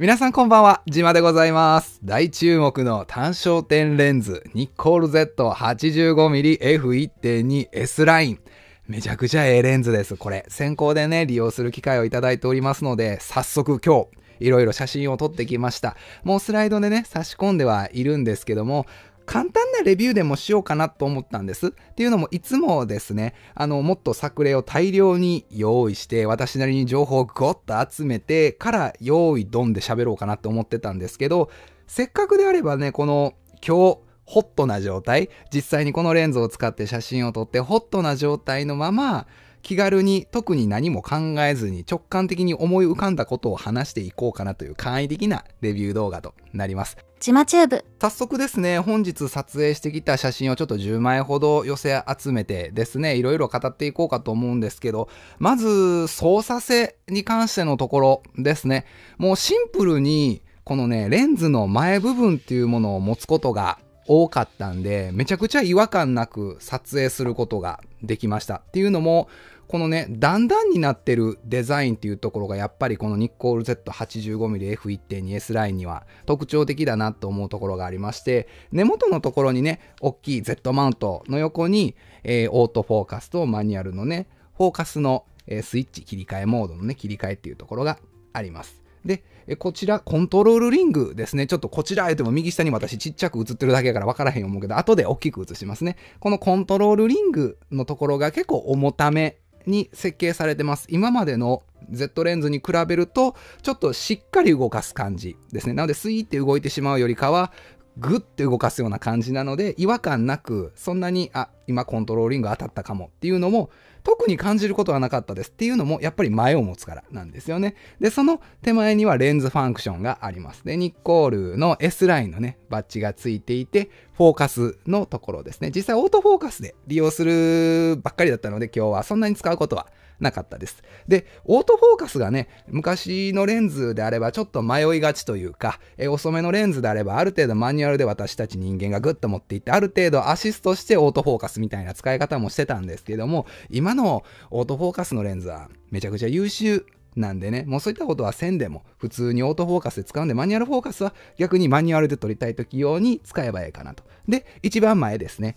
皆さんこんばんは、ジマでございます。大注目の単焦点レンズ、ニッコール Z85mmF1.2S ライン。めちゃくちゃええレンズです。これ、先行でね、利用する機会をいただいておりますので、早速今日、いろいろ写真を撮ってきました。もうスライドでね、差し込んではいるんですけども、簡単なレビューでもしようかなと思ったんです。っていうのも、いつもですね、あの、もっと作例を大量に用意して、私なりに情報をゴッと集めてから用意ドンで喋ろうかなと思ってたんですけど、せっかくであればね、この今日、ホットな状態、実際にこのレンズを使って写真を撮って、ホットな状態のまま、気軽に特に何も考えずに直感的に思い浮かんだことを話していこうかなという簡易的なレビュー動画となります。ちまチューブ。早速ですね、本日撮影してきた写真をちょっと10枚ほど寄せ集めてですね、いろいろ語っていこうかと思うんですけど、まず操作性に関してのところですね、もうシンプルにこのね、レンズの前部分っていうものを持つことが多かったんで、めちゃくちゃ違和感なく撮影することができました。っていうのも、このね、段々になってるデザインっていうところがやっぱりこのニッコール Z85mmF1.2S ラインには特徴的だなと思うところがありまして、根元のところにね、大きい Z マウントの横に、えー、オートフォーカスとマニュアルのね、フォーカスの、えー、スイッチ切り替えモードのね、切り替えっていうところがあります。で、こちら、コントロールリングですね。ちょっとこちらへても右下に私ちっちゃく映ってるだけやから分からへん思うけど、後で大きく映しますね。このコントロールリングのところが結構重ために設計されてます。今までの Z レンズに比べると、ちょっとしっかり動かす感じですね。なので、スイーって動いてしまうよりかは、グッて動かすような感じなので、違和感なく、そんなに、あ、今コントロールリング当たったかもっていうのも、特に感じることはなかったですっていうのも、やっぱり前を持つからなんですよね。で、その手前にはレンズファンクションがあります。で、ニッコールの S ラインのね、バッジがついていて、フォーカスのところですね。実際オートフォーカスで利用するばっかりだったので、今日はそんなに使うことはなかったです。で、オートフォーカスがね、昔のレンズであればちょっと迷いがちというか、え遅めのレンズであればある程度マニュアルで私たち人間がグッと持っていって、ある程度アシストしてオートフォーカスみたいな使い方もしてたんですけども、今のオートフォーカスのレンズはめちゃくちゃ優秀なんでね、もうそういったことはせんでも、普通にオートフォーカスで使うんで、マニュアルフォーカスは逆にマニュアルで撮りたい時用に使えばいいかなと。で、一番前ですね。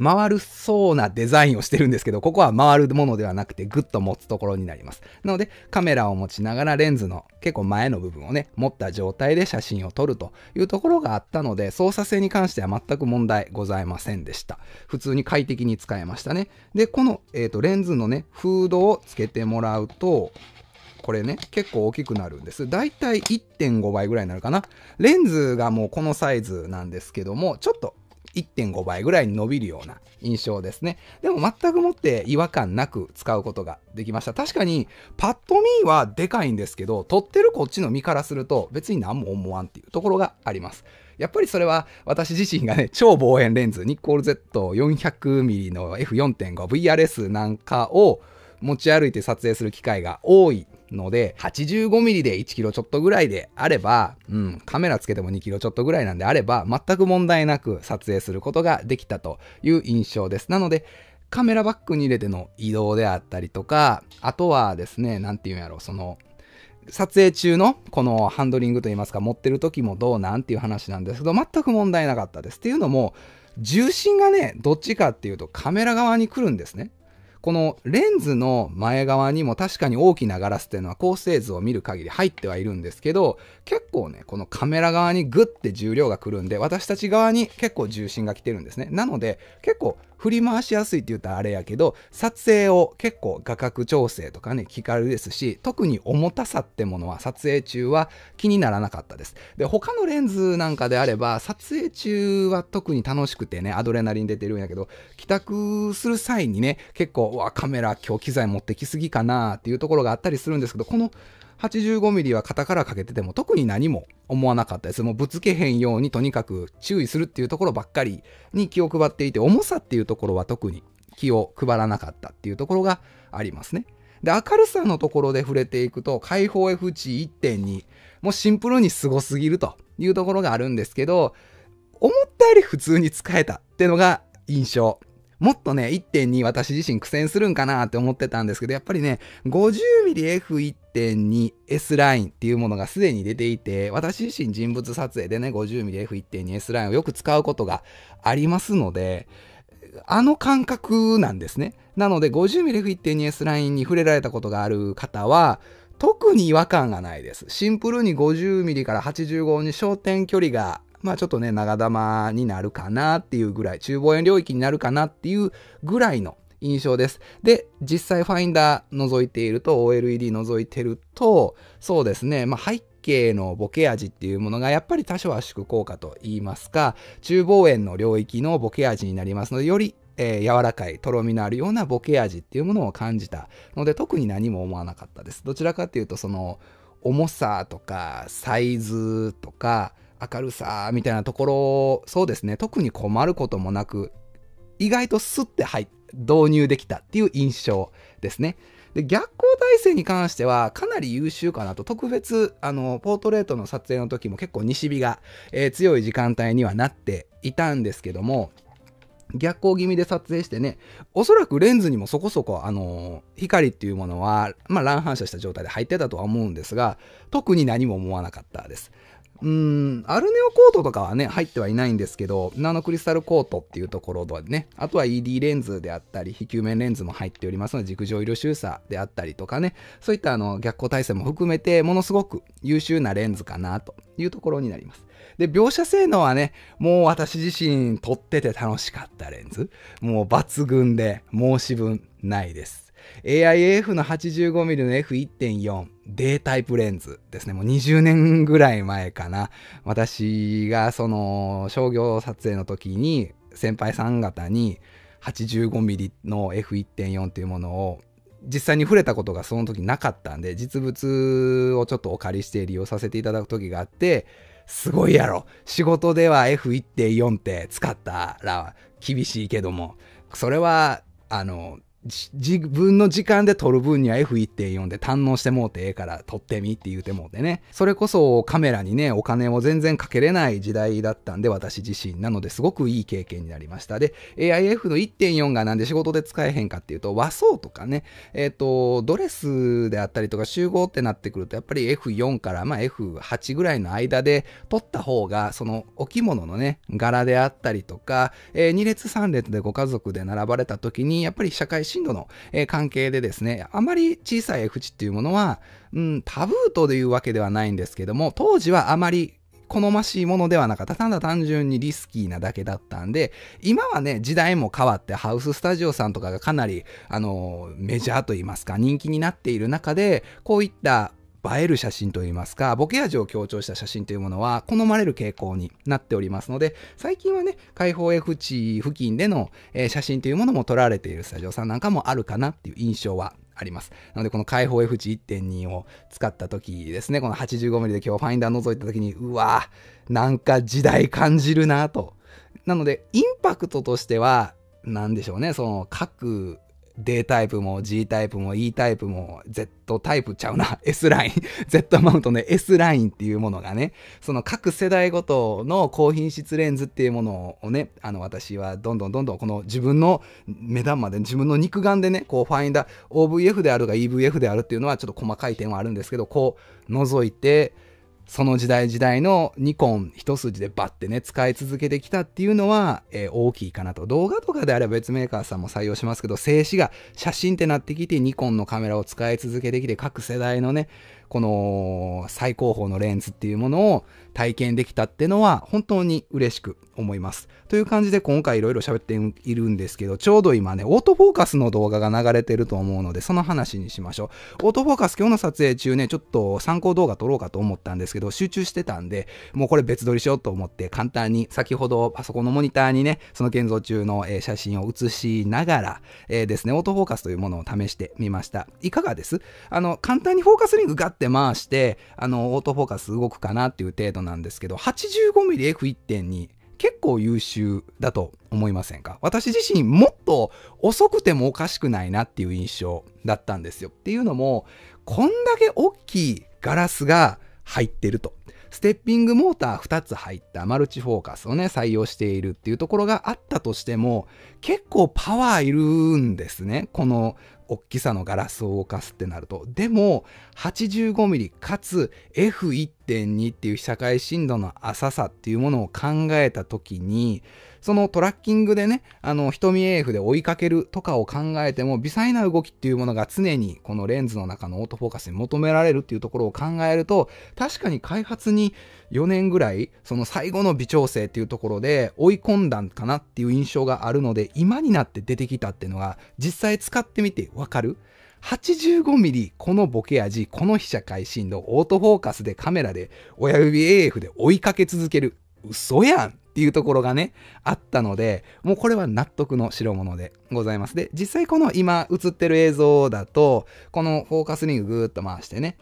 回るそうなデザインをしてるんですけど、ここは回るものではなくてグッと持つところになります。なので、カメラを持ちながらレンズの結構前の部分をね、持った状態で写真を撮るというところがあったので、操作性に関しては全く問題ございませんでした。普通に快適に使えましたね。で、この、えーと、レンズのね、フードをつけてもらうと、これね、結構大きくなるんです。だいたい1.5倍ぐらいになるかな。レンズがもうこのサイズなんですけども、ちょっと1.5倍ぐらいに伸びるような印象ですね。でも全くもって違和感なく使うことができました。確かにパッと見はでかいんですけど、撮ってるこっちの身からすると別に何も思わんっていうところがあります。やっぱりそれは私自身がね、超望遠レンズ、ニッコール Z400mm の F4.5VRS なんかを持ち歩いて撮影する機会が多いので、85mm で1キロちょっとぐらいであれば、うん、カメラつけても2キロちょっとぐらいなんであれば、全く問題なく撮影することができたという印象です。なので、カメラバッグに入れての移動であったりとか、あとはですね、なんていうんやろ、その、撮影中のこのハンドリングといいますか、持ってる時もどうなんていう話なんですけど、全く問題なかったです。っていうのも、重心がね、どっちかっていうとカメラ側に来るんですね。このレンズの前側にも確かに大きなガラスっていうのは構成図を見る限り入ってはいるんですけど、結構ね、このカメラ側にグッて重量が来るんで、私たち側に結構重心が来てるんですね。なので、結構振り回しやすいって言ったらあれやけど、撮影を結構画角調整とかね、気軽ですし、特に重たさってものは撮影中は気にならなかったです。で、他のレンズなんかであれば、撮影中は特に楽しくてね、アドレナリン出てるんやけど、帰宅する際にね、結構、うわ、カメラ今日機材持ってきすぎかなっていうところがあったりするんですけど、この 85mm は肩からかけてても特に何も思わなかったです。もうぶつけへんようにとにかく注意するっていうところばっかりに気を配っていて、重さっていうところは特に気を配らなかったっていうところがありますね。で、明るさのところで触れていくと、開放 F 値1.2、もうシンプルにすごすぎるというところがあるんですけど、思ったより普通に使えたっていうのが印象。もっとね、1.2私自身苦戦するんかなって思ってたんですけど、やっぱりね、50mmF1.2S ラインっていうものがすでに出ていて、私自身人物撮影でね、50mmF1.2S ラインをよく使うことがありますので、あの感覚なんですね。なので 50mmF1.2S ラインに触れられたことがある方は、特に違和感がないです。シンプルに 50mm から85に焦点距離が、まあちょっとね、長玉になるかなっていうぐらい、中望遠領域になるかなっていうぐらいの印象です。で、実際ファインダー覗いていると、OLED 覗いてると、そうですね、まあ背景のボケ味っていうものがやっぱり多少圧縮効果と言いますか、中望遠の領域のボケ味になりますので、よりえー、柔らかい、とろみのあるようなボケ味っていうものを感じたので、特に何も思わなかったです。どちらかっていうと、その、重さとか、サイズとか、明るさみたいなところ、そうですね、特に困ることもなく、意外とスッて入導入できたっていう印象ですね。で逆光体制に関してはかなり優秀かなと特別あのポートレートの撮影の時も結構西日が、えー、強い時間帯にはなっていたんですけども逆光気味で撮影してね、おそらくレンズにもそこそこ、あの、光っていうものは、まあ、乱反射した状態で入ってたとは思うんですが、特に何も思わなかったです。うん、アルネオコートとかはね、入ってはいないんですけど、ナノクリスタルコートっていうところでね、あとは ED レンズであったり、非球面レンズも入っておりますので、軸上色周差であったりとかね、そういったあの逆光体制も含めて、ものすごく優秀なレンズかなというところになります。で、描写性能はね、もう私自身撮ってて楽しかったレンズ。もう抜群で申し分ないです。AIF の 85mm の F1.4 データイプレンズですね。もう20年ぐらい前かな。私がその商業撮影の時に先輩さん方に 85mm の F1.4 っていうものを実際に触れたことがその時なかったんで、実物をちょっとお借りして利用させていただく時があって、すごいやろ。仕事では F1.4 って使ったら厳しいけども、それは、あの、自分の時間で撮る分には F1.4 で堪能してもうてええから撮ってみって言うてもうてね。それこそカメラにね、お金を全然かけれない時代だったんで、私自身。なのですごくいい経験になりました。で、AIF の1.4がなんで仕事で使えへんかっていうと、和装とかね、えっ、ー、と、ドレスであったりとか集合ってなってくると、やっぱり F4 からまあ F8 ぐらいの間で撮った方が、そのお着物のね、柄であったりとか、えー、2列3列でご家族で並ばれた時に、やっぱり社会震度の、え関係でですね、あまり小さい F 値っていうものは、うん、タブーというわけではないんですけども、当時はあまり好ましいものではなかった。ただ単純にリスキーなだけだったんで、今はね、時代も変わってハウススタジオさんとかがかなり、あの、メジャーと言いますか、人気になっている中で、こういった映える写真といいますか、ボケ味を強調した写真というものは好まれる傾向になっておりますので、最近はね、開放 F 値付近での、え、写真というものも撮られているスタジオさんなんかもあるかなっていう印象はあります。なので、この開放 F 値1.2を使った時ですね、この 85mm で今日ファインダー覗いた時に、うわなんか時代感じるなと。なので、インパクトとしては、なんでしょうね、その各 D タイプも G タイプも E タイプも Z タイプちゃうな。S ライン。Z マウントの S ラインっていうものがねその各世代ごとの高品質レンズっていうものをねあの私はどんどんどんどんこの自分の目玉で自分の肉眼でねこうファインダー OVF であるが EVF であるっていうのはちょっと細かい点はあるんですけどこう覗いてその時代時代のニコン一筋でバッてね、使い続けてきたっていうのは、えー、大きいかなと。動画とかであれば別メーカーさんも採用しますけど、静止が写真ってなってきて、ニコンのカメラを使い続けてきて、各世代のね、この最高峰のレンズっていうものを体験できたってのは本当に嬉しく思います。という感じで今回いろいろ喋っているんですけど、ちょうど今ね、オートフォーカスの動画が流れてると思うので、その話にしましょう。オートフォーカス今日の撮影中ね、ちょっと参考動画撮ろうかと思ったんですけど、集中してたんで、もうこれ別撮りしようと思って簡単に先ほどパソコンのモニターにね、その現像中の、え写真を写しながら、えー、ですね、オートフォーカスというものを試してみました。いかがです？あの、簡単にフォーカスリングガッて回して、あの、オートフォーカス動くかなっていう程度なんですけど、85mmF1.2 結構優秀だと思いませんか？私自身もっと遅くてもおかしくないなっていう印象だったんですよ。っていうのも、こんだけ大きいガラスが入ってると。ステッピングモーター2つ入ったマルチフォーカスをね、採用しているっていうところがあったとしても、結構パワーいるんですね。この大きさのガラスを動かすってなると。でも、85mm かつ F1.2 っていう社会深度の浅さっていうものを考えたときに、そのトラッキングでね、あの、瞳 AF で追いかけるとかを考えても、微細な動きっていうものが常にこのレンズの中のオートフォーカスに求められるっていうところを考えると、確かに開発に4年ぐらい、その最後の微調整っていうところで追い込んだんかなっていう印象があるので、今になって出てきたっていうのは、実際使ってみてわかる？85mm このボケ味、この被写界深度、オートフォーカスでカメラで親指 AF で追いかけ続ける。嘘やんっていうところがね、あったので、もうこれは納得の代物でございます。で、実際この今映ってる映像だと、このフォーカスリングぐーっと回してね、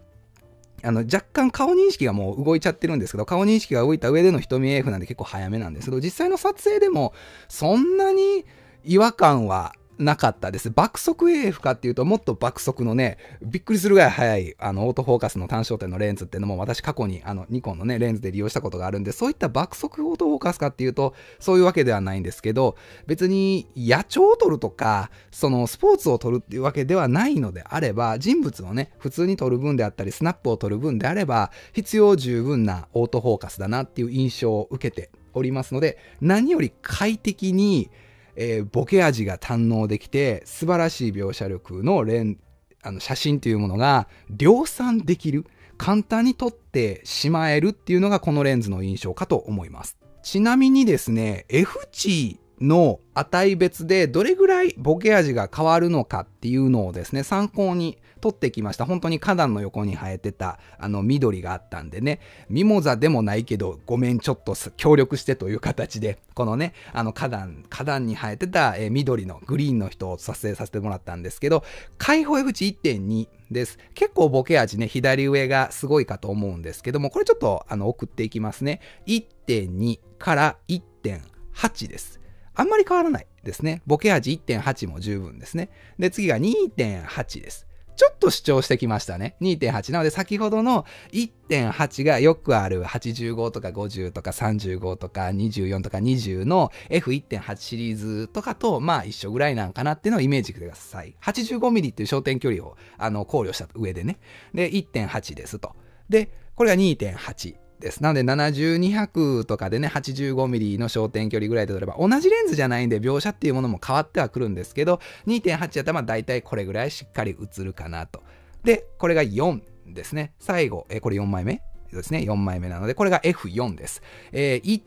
あの、若干顔認識がもう動いちゃってるんですけど、顔認識が動いた上での瞳 AF なんで結構早めなんですけど、実際の撮影でもそんなに違和感はなかったです。爆速 AF かっていうと、もっと爆速のね、びっくりするぐらい速い、あの、オートフォーカスの単焦点のレンズっていうのも、私過去に、あの、ニコンのね、レンズで利用したことがあるんで、そういった爆速オートフォーカスかっていうと、そういうわけではないんですけど、別に野鳥を撮るとか、その、スポーツを撮るっていうわけではないのであれば、人物をね、普通に撮る分であったり、スナップを撮る分であれば、必要十分なオートフォーカスだなっていう印象を受けておりますので、何より快適に、えー、ボケ味が堪能できて、素晴らしい描写力のレンあの写真というものが量産できる、簡単に撮ってしまえるっていうのがこのレンズの印象かと思います。ちなみにですね、F 値の値別でどれぐらいボケ味が変わるのかっていうのをですね、参考に取ってきました。本当に花壇の横に生えてたあの緑があったんでね、ミモザでもないけど、ごめんちょっと協力してという形で、このね、あの花壇、花壇に生えてた、え緑のグリーンの人を撮影させてもらったんですけど、開放 F 値1.2です。結構ボケ味ね、左上がすごいかと思うんですけども、これちょっとあの送っていきますね。1.2から1.8です。あんまり変わらないですね。ボケ味1.8も十分ですね。で、次が2.8です。ちょっと主張してきましたね。2.8。なので先ほどの1.8がよくある85とか50とか35とか24とか20の F1.8 シリーズとかとまあ一緒ぐらいなんかなっていうのをイメージしてください。85mm っていう焦点距離をあの考慮した上でね。で、1.8ですと。で、これが2.8。です。なので7200とかでね、85mm の焦点距離ぐらいで撮れば、同じレンズじゃないんで描写っていうものも変わってはくるんですけど、2.8やったらまあ大体これぐらいしっかり映るかなと。で、これが4ですね。最後、えこれ4枚目？ですね。4枚目なので、これが F4 です。えー、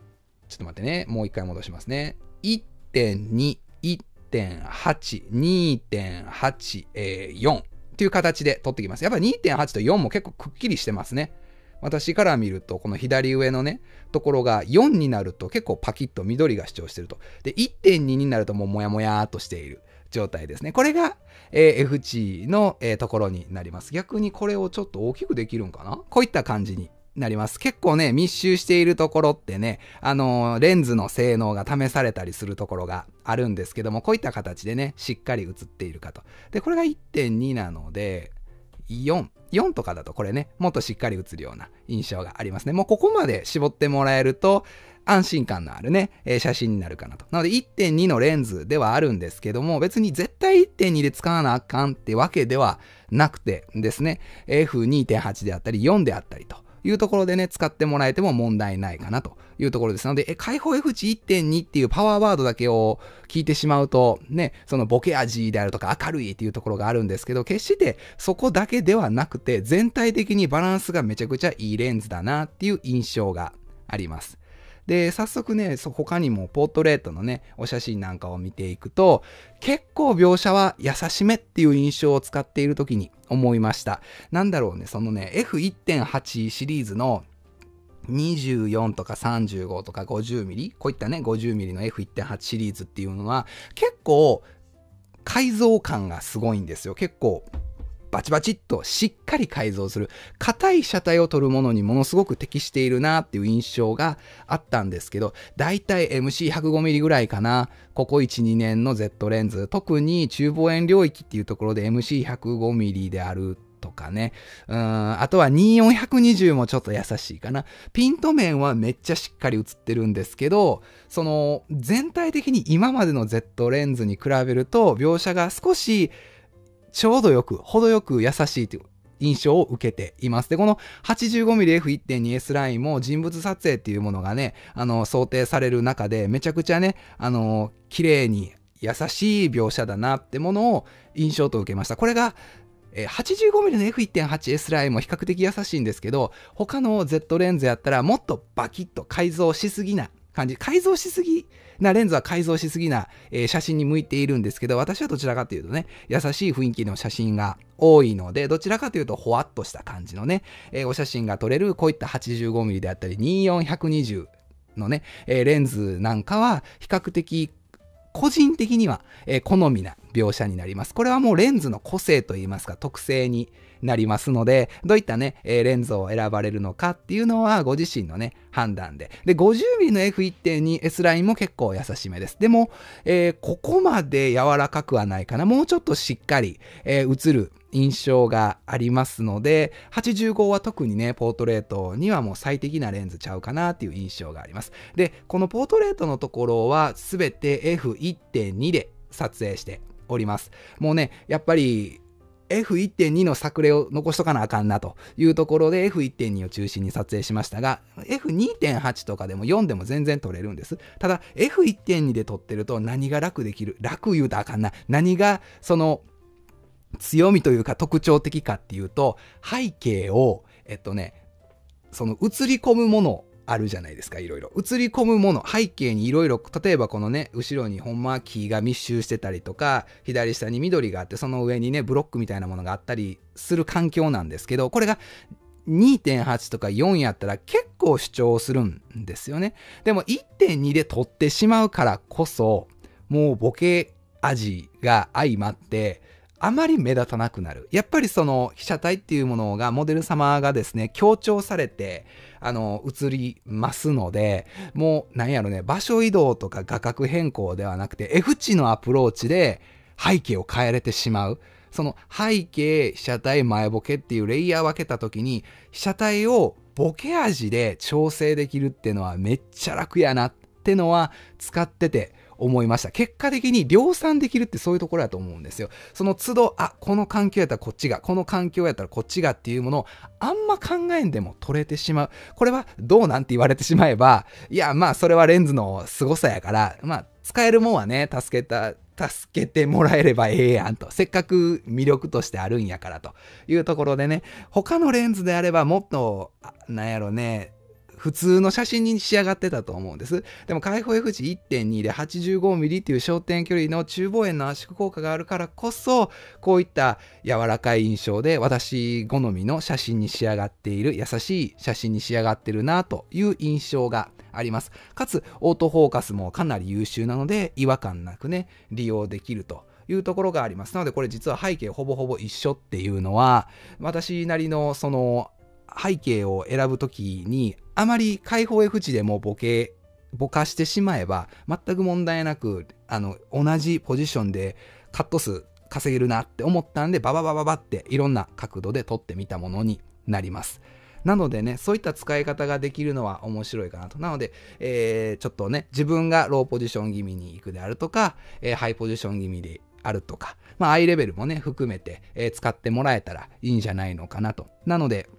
ちょっと待ってね。もう一回戻しますね。1.2。18。28え4っていう形で撮ってきます。やっぱ2.8と4も結構くっきりしてますね。私から見ると、この左上のね、ところが4になると結構パキッと緑が主張してると。で、1.2になるともうもやもやーとしている状態ですね。これが、えー、F 値の、えー、ところになります。逆にこれをちょっと大きくできるんかな？こういった感じになります。結構ね、密集しているところってね、あのー、レンズの性能が試されたりするところがあるんですけども、こういった形でね、しっかり映っているかと。で、これが1.2なので、4。4とかだとこれね、もっとしっかり映るような印象がありますね。もうここまで絞ってもらえると、安心感のあるね、えー、写真になるかなと。なので1.2のレンズではあるんですけども、別に絶対1.2で使わなあかんってわけではなくてですね、F2.8 であったり4であったりというところでね、使ってもらえても問題ないかなというところですので、え、開放 F 値1.2っていうパワーワードだけを聞いてしまうと、ね、そのボケ味であるとか明るいっていうところがあるんですけど、決してそこだけではなくて、全体的にバランスがめちゃくちゃいいレンズだなっていう印象があります。で、早速ね、そ他にもポートレートのね、お写真なんかを見ていくと、結構描写は優しめっていう印象を使っている時に思いました。なんだろうね、そのね、F1.8 シリーズの24とか35とか 50mm こういったね 50mm の F1.8 シリーズっていうのは結構改造感がすごいんですよ。結構バチバチっとしっかり改造する。硬い車体を取るものにものすごく適しているなっていう印象があったんですけどだいたい MC105mm ぐらいかな。ここ12年の Z レンズ。特に中望遠領域っていうところで MC105mm であるとかね。うん、あとは2420もちょっと優しいかな。ピント面はめっちゃしっかり映ってるんですけど、その全体的に今までの Z レンズに比べると描写が少しちょうどよく、程よく優しいという印象を受けています。で、この 85mmF1.2S ラインも人物撮影っていうものがね、あの、想定される中で、めちゃくちゃね、あの、綺麗に優しい描写だなってものを印象と受けました。これが、85mm の F1.8S ライも比較的優しいんですけど、他の Z レンズやったらもっとバキッと改造しすぎな感じ。改造しすぎなレンズは改造しすぎな、えー、写真に向いているんですけど、私はどちらかというとね、優しい雰囲気の写真が多いので、どちらかというとほわっとした感じのね、えー、お写真が撮れるこういった 85mm であったり、24120のね、えー、レンズなんかは比較的個人的には、えー、好みな描写になります。これはもうレンズの個性といいますか、特性になりますので、どういったね、えー、レンズを選ばれるのかっていうのはご自身のね、判断で。で、50mm の F1.2S ラインも結構優しめです。でも、えー、ここまで柔らかくはないかな。もうちょっとしっかり、えー、映る印象がありますので、85は特にね、ポートレートにはもう最適なレンズちゃうかなっていう印象があります。で、このポートレートのところは全て F1.2 で撮影しております。もうね、やっぱり F1.2 の作例を残しとかなあかんなというところで F1.2 を中心に撮影しましたが F2.8 とかでも4でも全然撮れるんです。ただ F1.2 で撮ってると何が楽できる楽言うたらあかんな。何がその強みというか特徴的かっていうと背景をえっとねその映り込むものあるじゃないですか、いろいろ。映り込むもの、背景にいろいろ、例えばこのね、後ろにほんまは木が密集してたりとか、左下に緑があって、その上にね、ブロックみたいなものがあったりする環境なんですけど、これが2.8とか4やったら結構主張するんですよね。でも1.2で撮ってしまうからこそ、もうボケ味が相まって、あまり目立たなくなる。やっぱりその被写体っていうものがモデル様がですね、強調されて、あの、映りますので、もう、なんやろね、場所移動とか画角変更ではなくて、F 値のアプローチで背景を変えれてしまう。その背景、被写体、前ボケっていうレイヤー分けた時に、被写体をボケ味で調整できるっていうのはめっちゃ楽やなってのは使ってて思いました。結果的に量産できるってそういうところやと思うんですよ。その都度、あ、この環境やったらこっちが、この環境やったらこっちがっていうものをあんま考えんでも取れてしまう。これはどうなんて言われてしまえば、いや、まあそれはレンズの凄さやから、まあ使えるもんはね、助けた、助けてもらえればええやんと。せっかく魅力としてあるんやからというところでね、他のレンズであればもっと、なんやろね、普通の写真に仕上がってたと思うんです。でも開放 F 値1.2で 85mm っていう焦点距離の中望遠の圧縮効果があるからこそ、こういった柔らかい印象で私好みの写真に仕上がっている、優しい写真に仕上がってるなという印象があります。かつ、オートフォーカスもかなり優秀なので、違和感なくね、利用できると。いうところがあります。なのでこれ実は背景ほぼほぼ一緒っていうのは、私なりのその背景を選ぶときに、あまり開放 F 値でもボケ、ぼかしてしまえば、全く問題なく、あの、同じポジションでカット数稼げるなって思ったんで、バババババっていろんな角度で撮ってみたものになります。なのでね、そういった使い方ができるのは面白いかなと。なので、えー、ちょっとね、自分がローポジション気味に行くであるとか、えー、ハイポジション気味であるとか、まあ、アイレベルもね、含めて、えー、使ってもらえたらいいんじゃないのかなと。なので、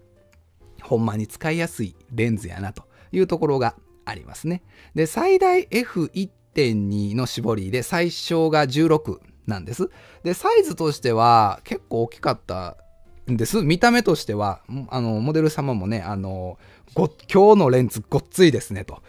ほんまに使いやすいレンズやなというところがありますね。で、最大 F1.2 の絞りで最小が16なんです。で、サイズとしては結構大きかったんです。見た目としては、あの、モデル様もね、あの、ご、今日のレンズごっついですね、と。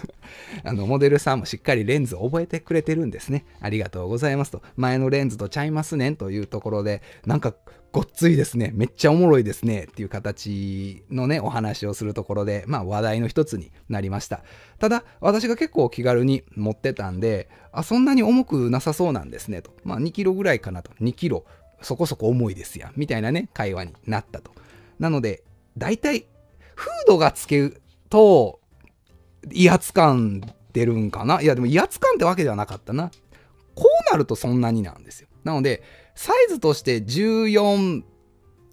あの、モデルさんもしっかりレンズを覚えてくれてるんですね。ありがとうございますと。前のレンズとちゃいますねんというところで、なんかごっついですね。めっちゃおもろいですね。っていう形のね、お話をするところで、まあ話題の一つになりました。ただ、私が結構気軽に持ってたんで、あ、そんなに重くなさそうなんですね。と。まあ2キロぐらいかなと。2キロ、そこそこ重いですやん。みたいなね、会話になったと。なので、大体、フードがつけると、威圧感出るんかないや、でも威圧感ってわけではなかったな。こうなるとそんなになんですよ。なので、サイズとして14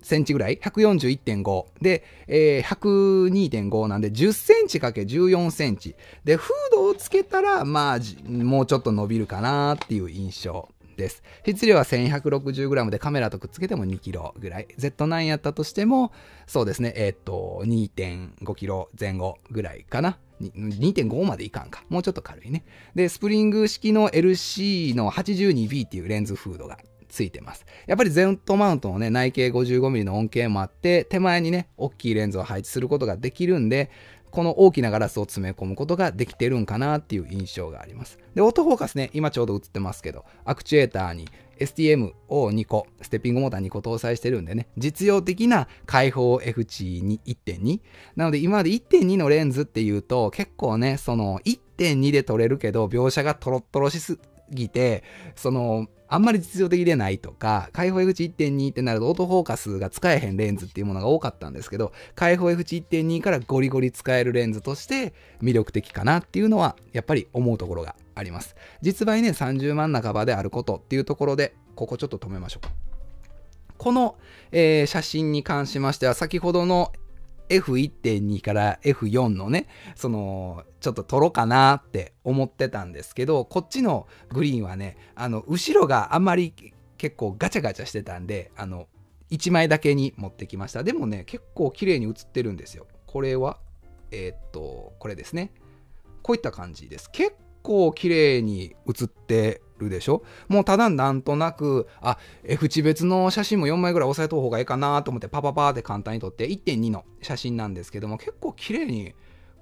センチぐらい ?141.5 で、えー、102.5なんで10センチかけ14センチ。で、フードをつけたら、まあ、もうちょっと伸びるかなっていう印象です。質量は 1160g でカメラとくっつけても 2kg ぐらい。Z9 やったとしても、そうですね、えー、っと、2.5kg 前後ぐらいかな。2.5までいかんか。もうちょっと軽いね。で、スプリング式の LC の 82B っていうレンズフードがついてます。やっぱりゼントマウントのね、内径 55mm の恩恵もあって、手前にね、大きいレンズを配置することができるんで、この大きなガラスを詰め込むことができてるんかなっていう印象があります。で、オートフォーカスね、今ちょうど映ってますけど、アクチュエーターに STM を2個、ステッピングモーター2個搭載してるんでね、実用的な開放 F 値に1.2。なので今まで1.2のレンズっていうと、結構ね、その1.2で撮れるけど、描写がトロットロしすぎて、その、あんまり実用的でないとか、開放 F 値1.2ってなるとオートフォーカスが使えへんレンズっていうものが多かったんですけど、開放 F 値1.2からゴリゴリ使えるレンズとして魅力的かなっていうのは、やっぱり思うところがあります。実売ね、30万半ばであることっていうところで、ここちょっと止めましょうか。この、えー、写真に関しましては、先ほどの F1.2 から F4 のね、その、ちょっと撮ろうかなって思ってたんですけど、こっちのグリーンはね、あの、後ろがあんまり結構ガチャガチャしてたんで、あの、1枚だけに持ってきました。でもね、結構綺麗に写ってるんですよ。これは、えー、っと、これですね。こういった感じです。結構綺麗に写ってるでしょ？もうただなんとなく、あ、F 値別の写真も4枚ぐらい押さえた方がいいかなと思ってパパパーって簡単に撮って1.2の写真なんですけども結構綺麗に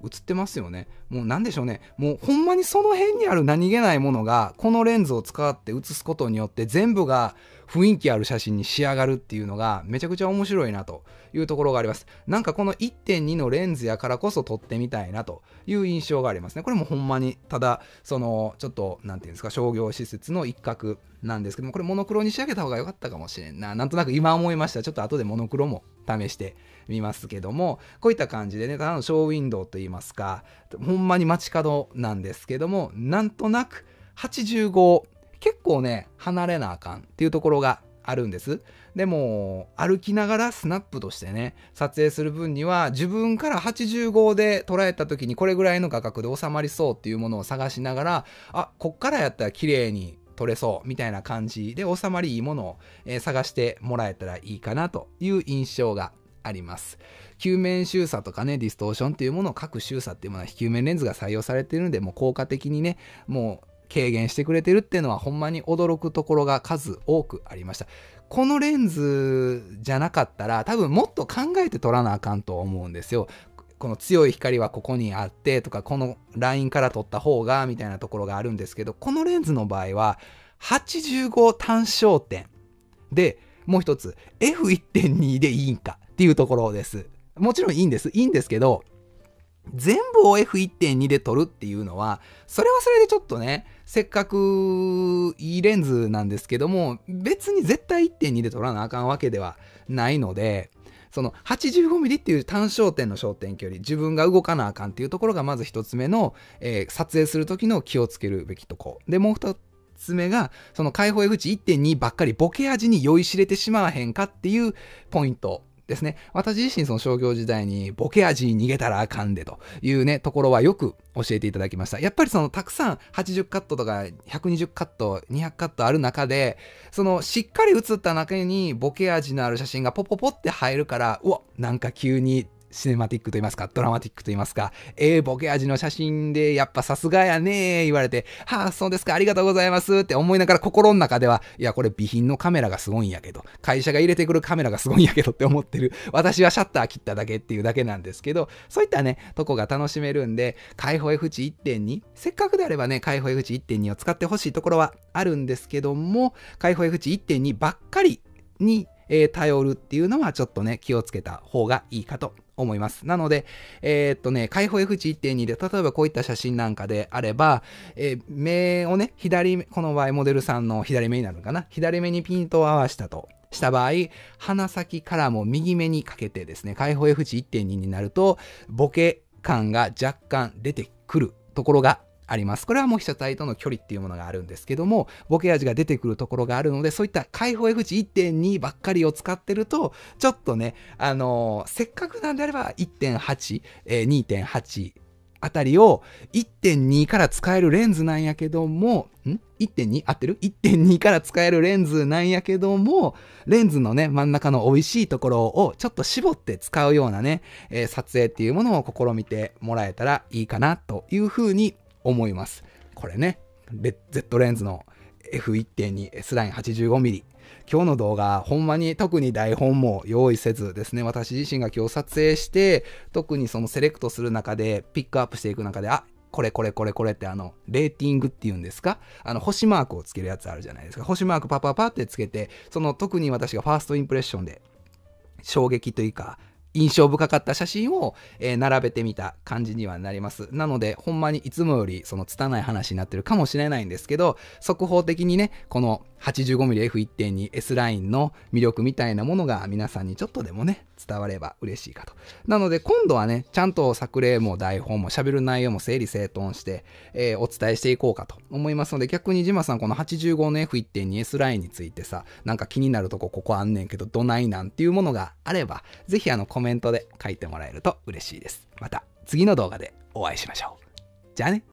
映ってますよね。もう何でしょうね。もうほんまにその辺にある何気ないものがこのレンズを使って写すことによって全部が雰囲気ある写真に仕上がるっていうのがめちゃくちゃ面白いなというところがあります。なんかこの1.2のレンズやからこそ撮ってみたいなという印象がありますね。これもほんまにただそのちょっと何て言うんですか商業施設の一角なんですけどもこれモノクロに仕上げた方が良かったかもしれんな。なんとなく今思いました。ちょっと後でモノクロも試してみますけどもこういった感じでねただのショーウィンドウといいますかほんまに街角なんですけどもなんとなく85結構ね、離れなあかんっていうところがあるんです。でも、歩きながらスナップとしてね、撮影する分には、自分から85で捉えた時にこれぐらいの画角で収まりそうっていうものを探しながら、あ、こっからやったら綺麗に撮れそうみたいな感じで収まりいいものを、えー、探してもらえたらいいかなという印象があります。球面周差とかね、ディストーションっていうものを各周差っていうものは非球面レンズが採用されているので、もう効果的にね、もう軽減してくれてるっていうのはほんまに驚くところが数多くありました。このレンズじゃなかったら多分もっと考えて撮らなあかんと思うんですよ。この強い光はここにあってとかこのラインから撮った方がみたいなところがあるんですけどこのレンズの場合は85単焦点でもう一つ F1.2 でいいんかっていうところです。もちろんいいんです。いいんですけど全部を F1.2 で撮るっていうのは、それはそれでちょっとね、せっかくいいレンズなんですけども、別に絶対1.2で撮らなあかんわけではないので、その 85mm っていう単焦点の焦点距離、自分が動かなあかんっていうところがまず一つ目の、えー、撮影する時の気をつけるべきとこ。で、もう一つ目が、その開放 F 値1.2ばっかりボケ味に酔いしれてしまわへんかっていうポイントですね。私自身その商業時代にボケ味に逃げたらあかんでというね、ところはよく教えていただきました。やっぱりそのたくさん80カットとか120カット、200カットある中で、そのしっかり写った中にボケ味のある写真がポポポって入るから、うわ、なんか急にシネマティックと言いますか、ドラマティックと言いますか、ええー、ボケ味の写真で、やっぱさすがやねー言われて、はあ、そうですか、ありがとうございますって思いながら心の中では、いや、これ備品のカメラがすごいんやけど、会社が入れてくるカメラがすごいんやけどって思ってる。私はシャッター切っただけっていうだけなんですけど、そういったね、とこが楽しめるんで、開放 F 値1.2、せっかくであればね、開放 F 値1.2を使ってほしいところはあるんですけども、開放 F 値1.2ばっかりに、えー、頼るっていうのはちょっとね、気をつけた方がいいかと思います。なので、えー、っとね、開放 F 値1.2で、例えばこういった写真なんかであれば、えー、目をね、左目、この場合モデルさんの左目になるのかな？左目にピントを合わせたとした場合、鼻先からも右目にかけてですね、開放 F 値1.2になると、ボケ感が若干出てくるところがあります。これはもう被写体との距離っていうものがあるんですけども、ボケ味が出てくるところがあるので、そういった開放 F 値1.2ばっかりを使ってると、ちょっとね、あのー、せっかくなんであれば1.8、えー、2.8、あたりを1.2から使えるレンズなんやけども、ん ?1.2? 合ってる ?1.2 から使えるレンズなんやけども、レンズのね、真ん中の美味しいところをちょっと絞って使うようなね、えー、撮影っていうものを試みてもらえたらいいかなというふうに思います。これね、Z レンズの F1.2 S ライン 85mm 今日の動画、ほんまに特に台本も用意せずですね、私自身が今日撮影して、特にそのセレクトする中で、ピックアップしていく中で、あ、これこれこれこれってあの、レーティングっていうんですか？あの、星マークをつけるやつあるじゃないですか。星マークパパパってつけて、その特に私がファーストインプレッションで衝撃というか、印象深かった写真を、えー、並べてみた感じにはなります。なので、ほんまにいつもよりその拙い話になってるかもしれないんですけど、速報的にね、この 85mm F1.2S ラインの魅力みたいなものが皆さんにちょっとでもね、伝われば嬉しいかと。なので今度はね、ちゃんと作例も台本も喋る内容も整理整頓して、えー、お伝えしていこうかと思いますので、逆にジマさんこの85の F1.2S ラインについてさ、なんか気になるとこここあんねんけど、どないなんていうものがあれば、ぜひあのコメントで書いてもらえると嬉しいです。また次の動画でお会いしましょう。じゃあね。